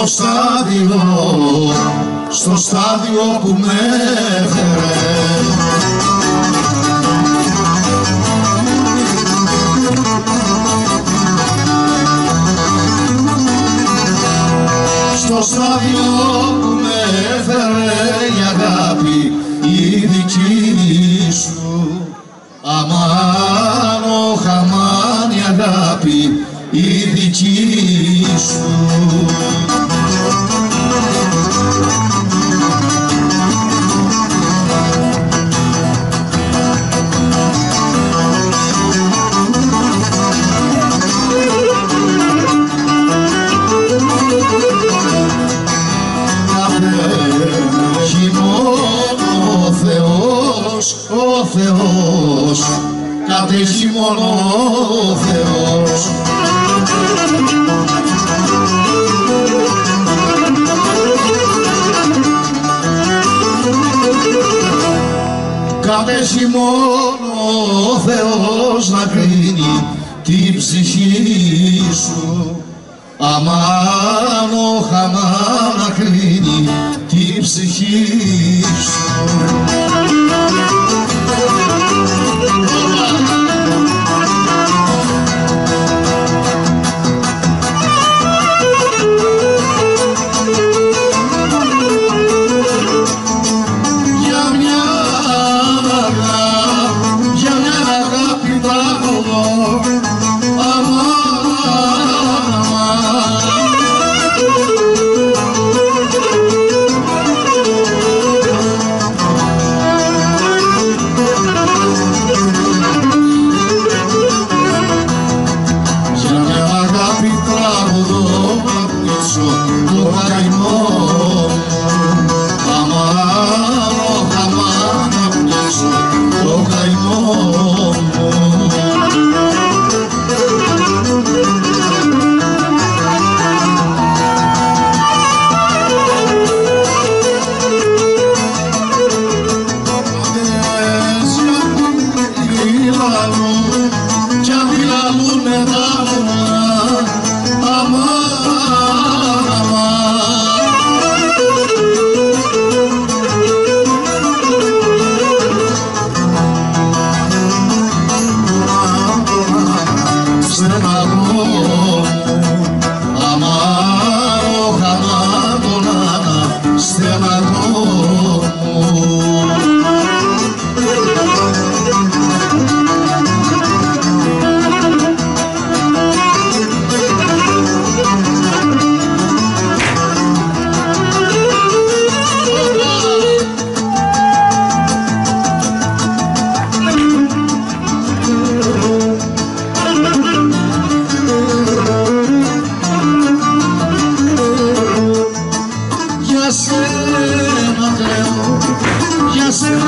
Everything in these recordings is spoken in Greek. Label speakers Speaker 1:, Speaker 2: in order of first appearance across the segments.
Speaker 1: στο στάδιο, στο στάδιο που με έφερε. Στο στάδιο που με έφερε η αγάπη η δική σου αμάνο χαμάνη αγάπη η δική σου πέσει μόνο ο Θεός να κρίνει την ψυχή σου. Αμάν ο χαμά να κρίνει την ψυχή σου. سرما بۆ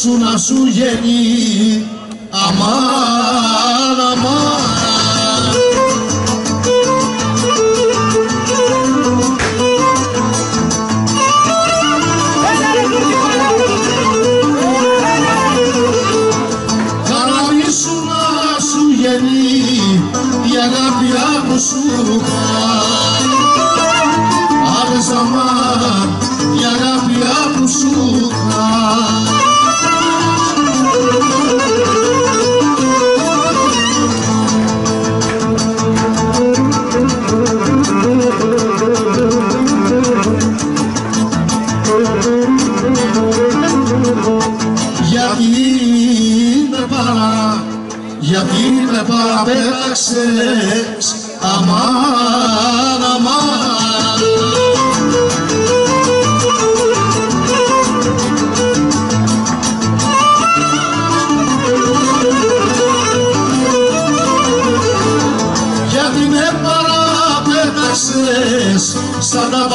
Speaker 1: σου να σου γεννεί αμάν, αμάν. Καράβι σου να σου γεννεί η αγάπη από σου. Άρε Ζαμάν, η αγάπη από σου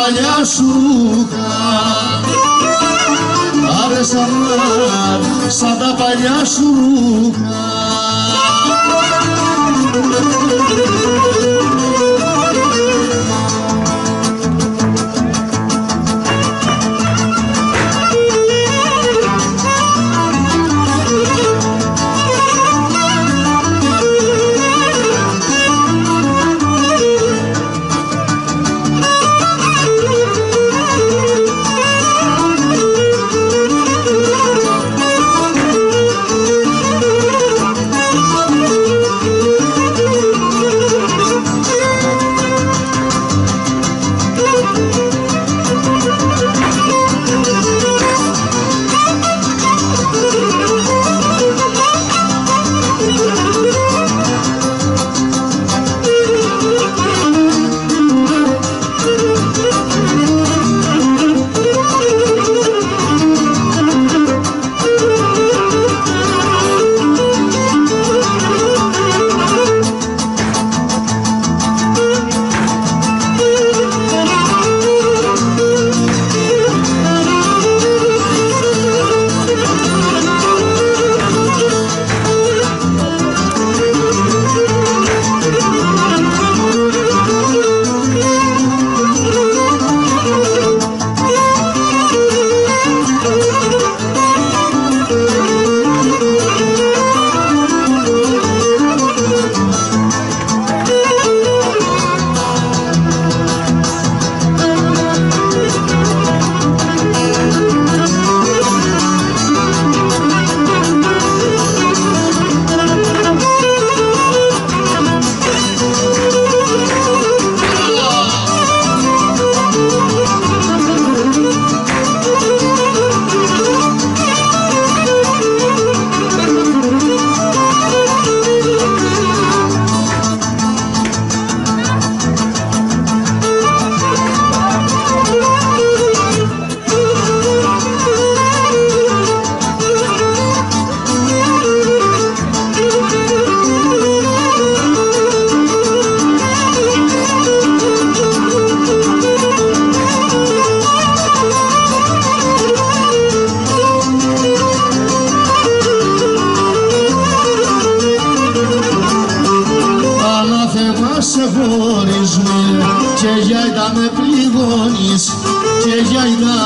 Speaker 1: σαν τα παλιά σου ρούχα άρεσαν σαν τα παλιά σου ρούχα.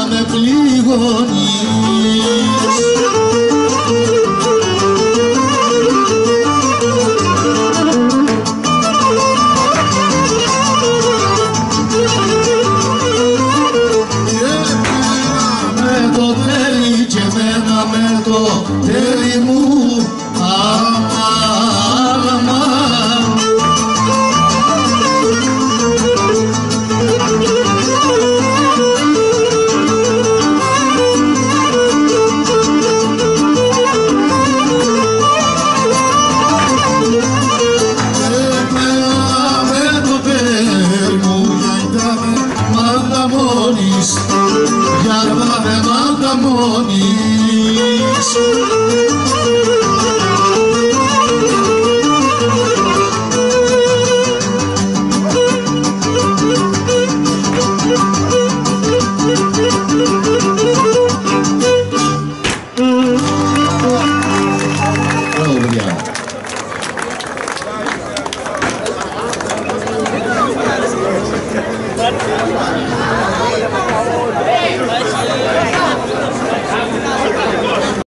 Speaker 1: Με πληγώνεις. Με το θέλει και εμένα με το θέλει μου بۆنی